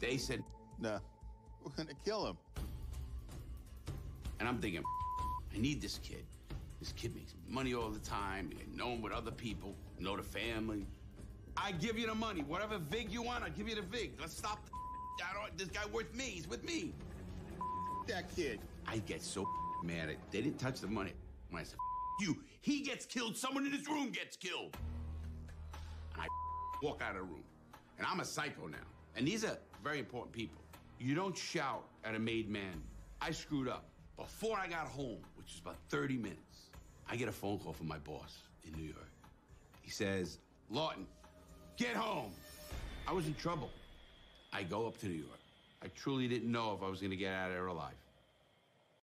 They said, Nah, we're gonna kill him. and I'm thinking, I need this kid. This kid makes money all the time. I know him with other people, know the family. I give you the money. Whatever vig you want, I give you the vig. Let's stop the I don't, this guy worth me. He's with me. That kid. I get so mad at they didn't touch the money. When I said you, he gets killed, someone in this room gets killed. And I walk out of the room. And I'm a psycho now. And these are very important people. You don't shout at a made man. I screwed up. Before I got home, which was about 30 minutes, I get a phone call from my boss in New York. He says, Lawton, get home. I was in trouble. I go up to New York. I truly didn't know if I was going to get out of there alive.